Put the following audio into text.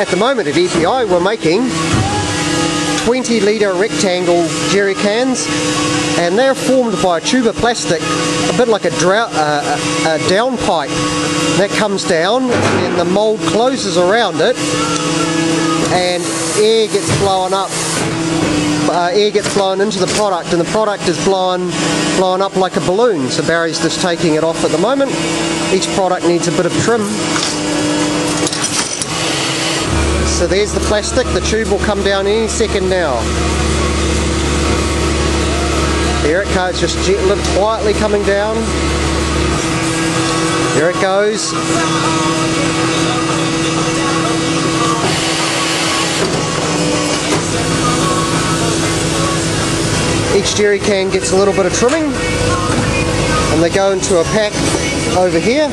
At the moment at EPI we're making 20 litre rectangle jerry cans and they're formed by a tube of plastic a bit like a, drought, uh, a, a down pipe that comes down and the mould closes around it and air gets blown up uh, air gets blown into the product and the product is blown blown up like a balloon. So Barry's just taking it off at the moment. Each product needs a bit of trim so there's the plastic, the tube will come down any second now. There it goes, just gently, quietly coming down. There it goes. Each jerry can gets a little bit of trimming and they go into a pack over here